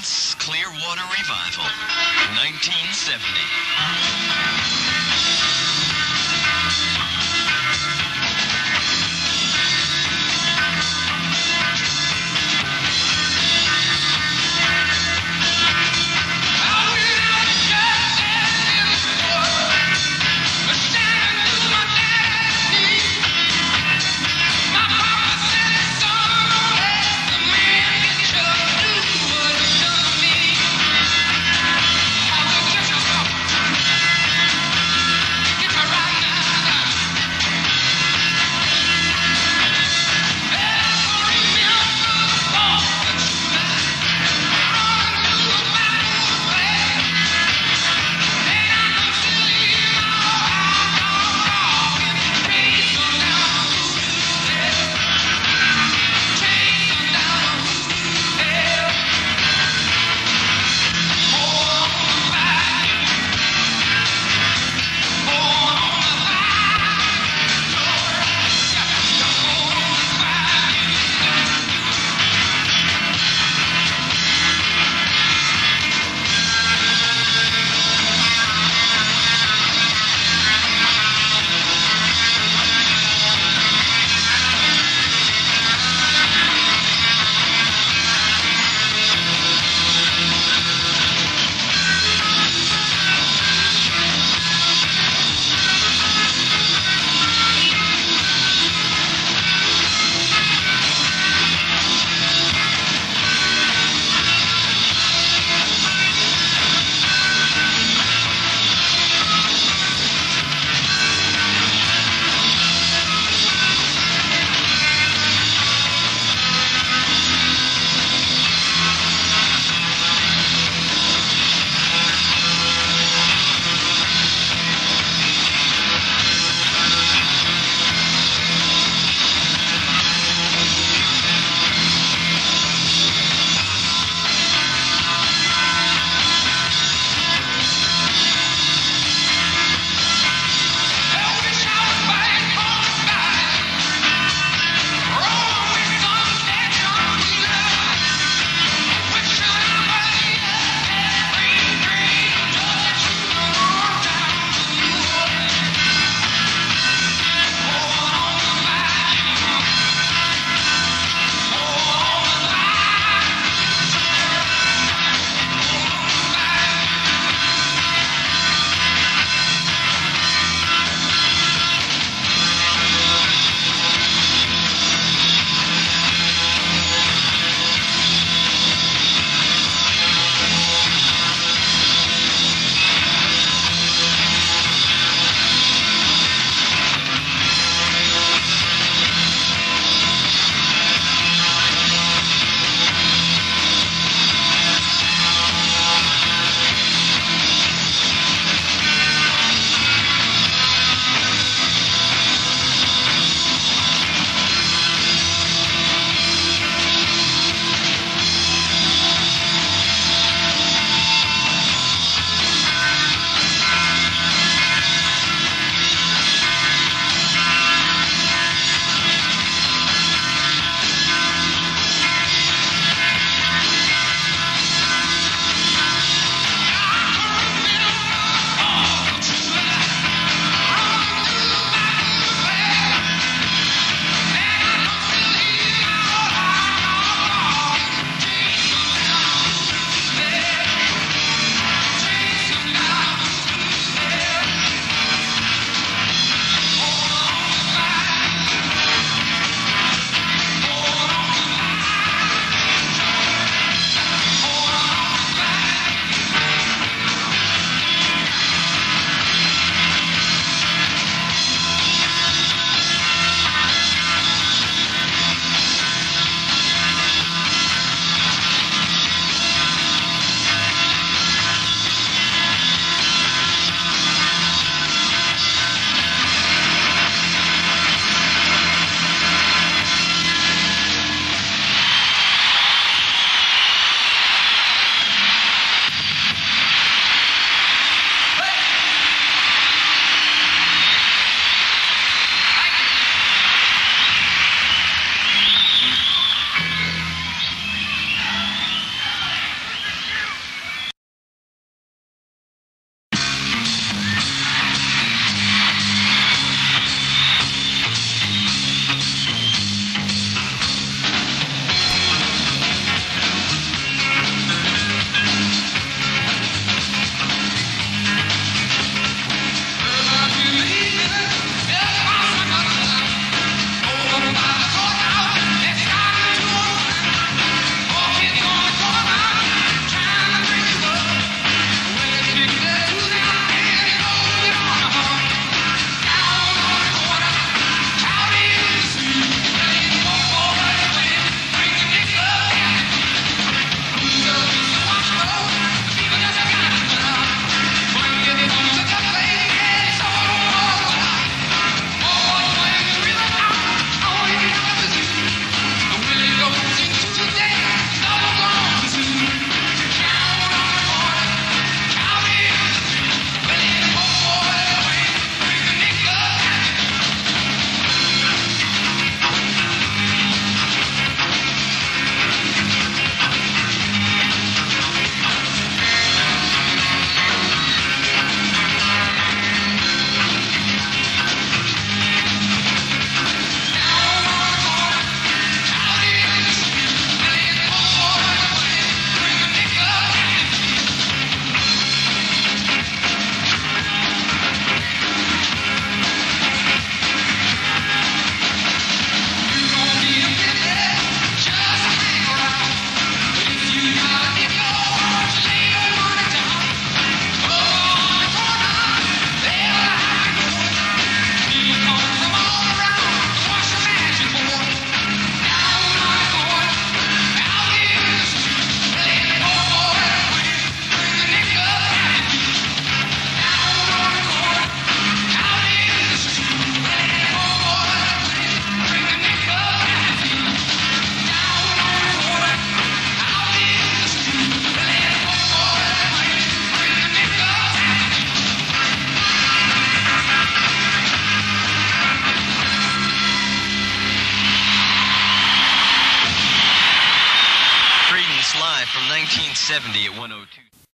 Clearwater Revival, 1970. 70 at 102.